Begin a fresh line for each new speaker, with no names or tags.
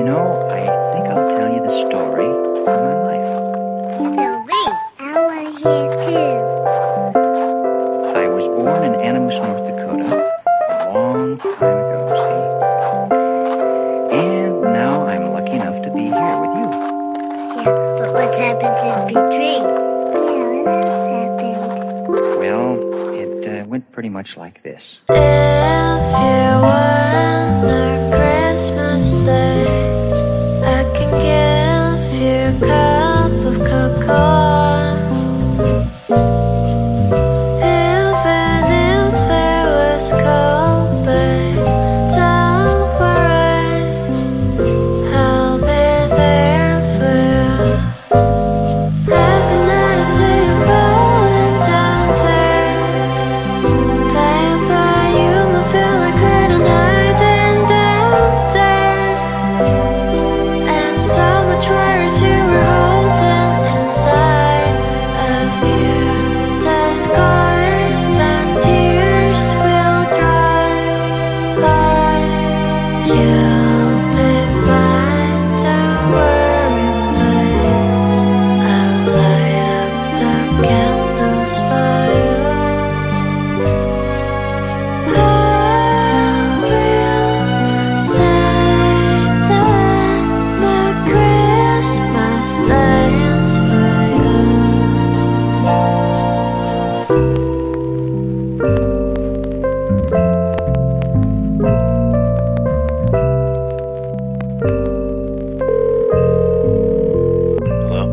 You know, I think I'll tell you the story of my life.
Story. I want to hear too.
I was born in Animus, North Dakota, a long time ago, see? And now I'm lucky enough to be here with you.
Yeah, but what happened in between? Yeah, what else happened?
Well, it uh, went pretty much like this.
If you want
Hello?